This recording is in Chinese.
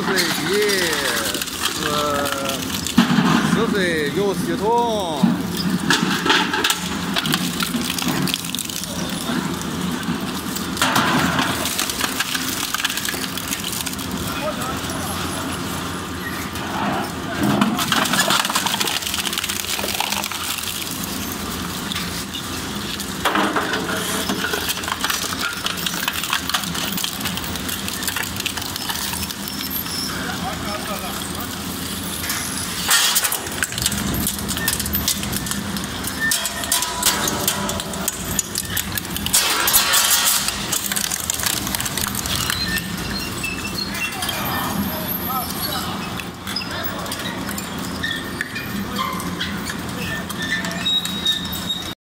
四岁一，四四岁有系统。